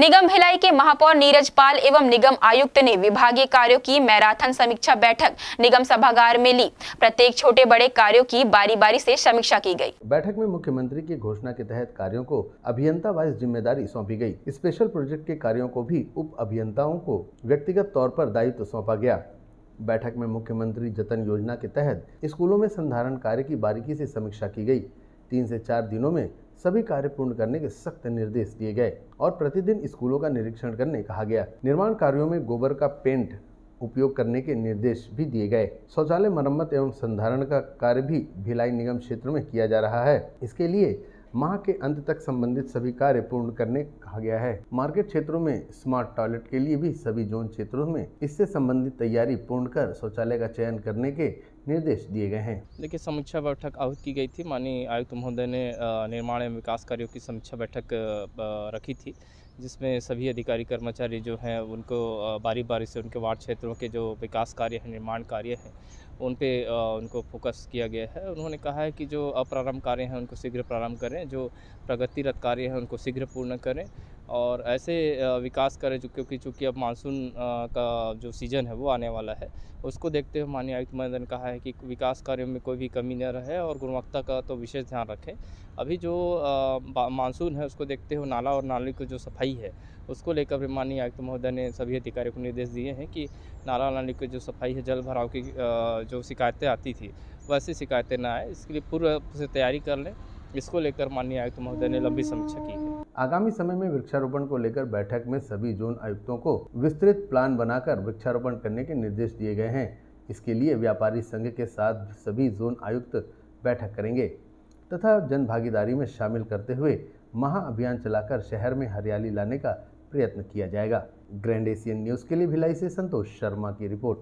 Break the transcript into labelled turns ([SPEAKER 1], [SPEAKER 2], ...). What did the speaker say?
[SPEAKER 1] निगम भिलाई के महापौर नीरज पाल एवं निगम आयुक्त ने विभागीय कार्यों की मैराथन समीक्षा बैठक निगम सभागार में ली। प्रत्येक छोटे बड़े कार्यों की बारी बारी से समीक्षा की गई।
[SPEAKER 2] बैठक में मुख्यमंत्री की घोषणा के तहत कार्यों को अभियंता वाइज ज़िम्मेदारी सौंपी गई। स्पेशल प्रोजेक्ट के कार्यों को भी उप अभियंताओं को व्यक्तिगत तौर पर दायित्व सौंपा गया। बैठक में मुख्यमंत्री जतन योजना के तहत स्कूलों में संधारण कार्य की बारीकी से समीक्षा की गई। तीन से चार दिनों में सभी कार्य पूर्ण करने के सख्त निर्देश दिए गए और प्रतिदिन स्कूलों का निरीक्षण करने कहा गया। निर्माण कार्यों में गोबर का पेंट उपयोग करने के निर्देश भी दिए गए। शौचालय मरम्मत एवं संधारण का कार्य भी भिलाई निगम क्षेत्र में किया जा रहा है। इसके लिए माह के अंत तक संबंधित सभी कार्य पूर्ण करने कहा गया है। मार्केट क्षेत्रों में स्मार्ट टॉयलेट के लिए भी सभी जोन क्षेत्रों में इससे संबंधित तैयारी पूर्ण कर शौचालय का चयन करने के निर्देश दिए गए हैं।
[SPEAKER 3] देखिए, समीक्षा बैठक आहूत की गई थी। माननीय आयुक्त महोदय ने निर्माण एवं विकास कार्यों की समीक्षा बैठक रखी थी, जिसमें सभी अधिकारी, कर्मचारी जो हैं, उनको बारी बारी से उनके वार्ड क्षेत्रों के जो विकास कार्य हैं, निर्माण कार्य हैं, उन पे उनको फोकस किया गया है। उन्होंने कहा है कि जो अप्रारंभ कार्य हैं, उनको शीघ्र प्रारंभ करें, जो प्रगतिरत कार्य हैं, उनको शीघ्र पूर्ण करें। और ऐसे विकास करें जो क्योंकि चूँकि अब मानसून का जो सीज़न है वो आने वाला है। उसको देखते हुए माननीय आयुक्त महोदय ने कहा है कि विकास कार्यों में कोई भी कमी न रहे और गुणवत्ता का तो विशेष ध्यान रखें। अभी जो मानसून है उसको देखते हुए नाला और नाली की जो सफ़ाई है, उसको लेकर भी माननीय आयुक्त महोदय ने सभी अधिकारियों को निर्देश दिए हैं कि नाला नाली की जो सफ़ाई है, जल भराव की जो शिकायतें आती थी, वैसी शिकायतें ना आए। इसके लिए पूर्व से तैयारी कर लें। इसको लेकर माननीय आयुक्त महोदय ने लंबी समीक्षा की है।
[SPEAKER 2] आगामी समय में वृक्षारोपण को लेकर बैठक में सभी जोन आयुक्तों को विस्तृत प्लान बनाकर वृक्षारोपण करने के निर्देश दिए गए हैं। इसके लिए व्यापारी संघ के साथ सभी जोन आयुक्त बैठक करेंगे तथा जन भागीदारी में शामिल करते हुए महाअभियान चलाकर शहर में हरियाली लाने का प्रयत्न किया जाएगा। ग्रैंड एशियन न्यूज़ के लिए भिलाई से संतोष शर्मा की रिपोर्ट।